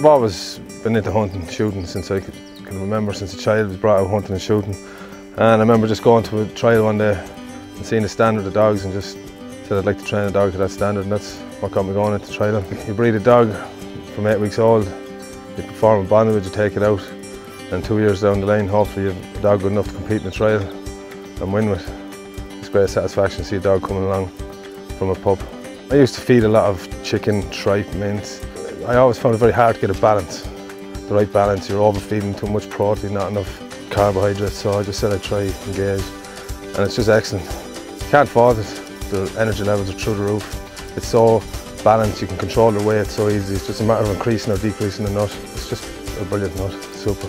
I've always been into hunting, and shooting since I can remember, since a child. Was brought out hunting and shooting. And I remember just going to a trial one day and seeing the standard of dogs and just said I'd like to train a dog to that standard and that's what got me going into trialing. You breed a dog from eight weeks old, you perform a bond with you take it out and two years down the line hopefully you have a dog good enough to compete in a trial and win with. It's great satisfaction to see a dog coming along from a pup. I used to feed a lot of chicken, tripe, mince. I always found it very hard to get a balance, the right balance. You're overfeeding too much protein, not enough carbohydrates, so I just said I'd try and engage. And it's just excellent. Can't fault it. The energy levels are through the roof. It's so balanced, you can control the weight so easy. It's just a matter of increasing or decreasing the nut. It's just a brilliant nut, super.